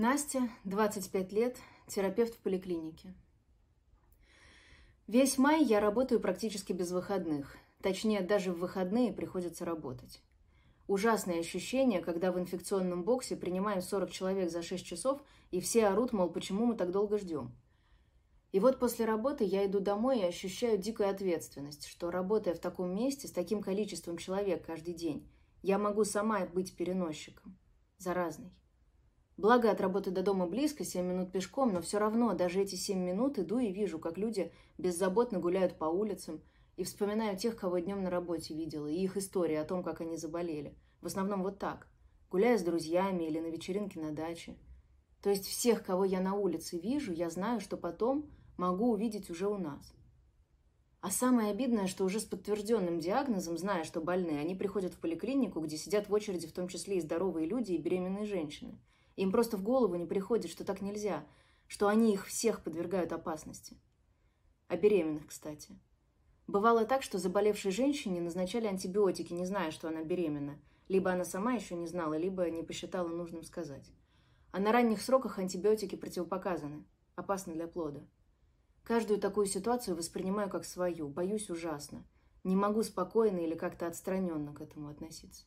Настя, 25 лет, терапевт в поликлинике. Весь май я работаю практически без выходных. Точнее, даже в выходные приходится работать. Ужасное ощущение, когда в инфекционном боксе принимаем 40 человек за 6 часов, и все орут, мол, почему мы так долго ждем. И вот после работы я иду домой и ощущаю дикую ответственность, что работая в таком месте с таким количеством человек каждый день, я могу сама быть переносчиком, заразной. Благо от работы до дома близко, 7 минут пешком, но все равно даже эти 7 минут иду и вижу, как люди беззаботно гуляют по улицам, и вспоминаю тех, кого днем на работе видела, и их истории о том, как они заболели. В основном вот так, гуляя с друзьями или на вечеринке на даче. То есть всех, кого я на улице вижу, я знаю, что потом могу увидеть уже у нас. А самое обидное, что уже с подтвержденным диагнозом, зная, что больные, они приходят в поликлинику, где сидят в очереди в том числе и здоровые люди, и беременные женщины. Им просто в голову не приходит, что так нельзя, что они их всех подвергают опасности. О беременных, кстати. Бывало так, что заболевшей женщине назначали антибиотики, не зная, что она беременна. Либо она сама еще не знала, либо не посчитала нужным сказать. А на ранних сроках антибиотики противопоказаны, опасны для плода. Каждую такую ситуацию воспринимаю как свою, боюсь ужасно. Не могу спокойно или как-то отстраненно к этому относиться.